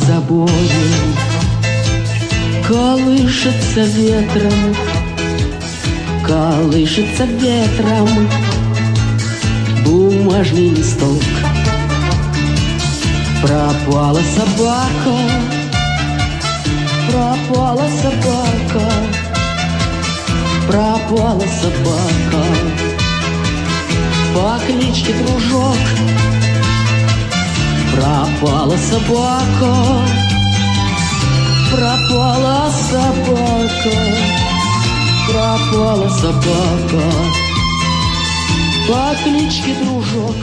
тобою Колышется ветром Колышется ветром Бумажный листок. Пропала собака Пропала собака Пропала собака. По кличке Дружок Пропала собака. Пропала собака. Пропала собака. По кличке Дружок